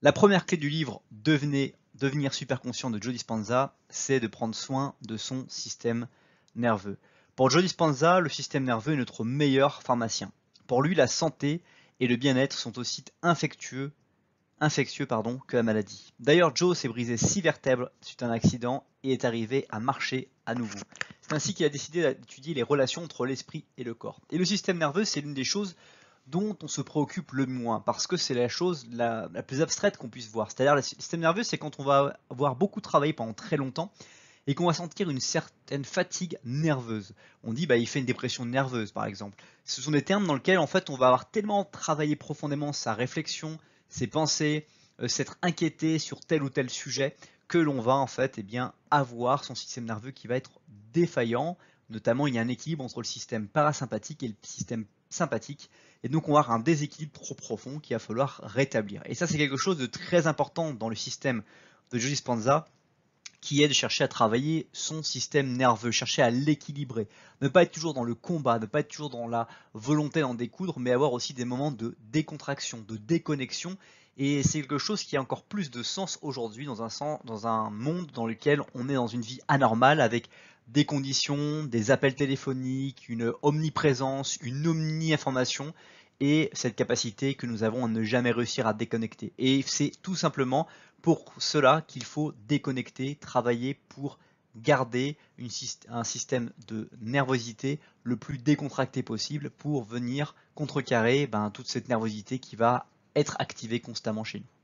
La première clé du livre Devenir super conscient de Joe Dispenza, c'est de prendre soin de son système nerveux. Pour Joe Dispenza, le système nerveux est notre meilleur pharmacien. Pour lui, la santé et le bien-être sont aussi infectieux, que la maladie. D'ailleurs, Joe s'est brisé six vertèbres suite à un accident et est arrivé à marcher à nouveau. C'est ainsi qu'il a décidé d'étudier les relations entre l'esprit et le corps. Et le système nerveux, c'est l'une des choses dont on se préoccupe le moins, parce que c'est la chose la, plus abstraite qu'on puisse voir. C'est-à-dire le système nerveux, c'est quand on va avoir beaucoup travaillé pendant très longtemps et qu'on va sentir une certaine fatigue nerveuse. On dit bah il fait une dépression nerveuse par exemple. Ce sont des termes dans lesquels en fait on va avoir tellement travaillé profondément sa réflexion, ses pensées, euh, s'être inquiété sur tel ou tel sujet que l'on va en fait eh bien avoir son système nerveux qui va être défaillant. Notamment il y a un équilibre entre le système parasympathique et le système sympathique et donc on va avoir un déséquilibre trop profond qu'il va falloir rétablir. Et ça c'est quelque chose de très important dans le système de Joe Dispenza qui est de chercher à travailler son système nerveux, chercher à l'équilibrer, ne pas être toujours dans le combat, ne pas être toujours dans la volonté d'en découdre, mais avoir aussi des moments de décontraction, de déconnexion. Et c'est quelque chose qui a encore plus de sens aujourd'hui dans un, dans un monde dans lequel on est dans une vie anormale avec des conditions, des appels téléphoniques, une omniprésence, une omni-information et cette capacité que nous avons à ne jamais réussir à déconnecter. Et c'est tout simplement pour cela qu'il faut déconnecter, travailler pour garder un système de nervosité le plus décontracté possible pour venir contrecarrer ben, toute cette nervosité qui va être activée constamment chez nous.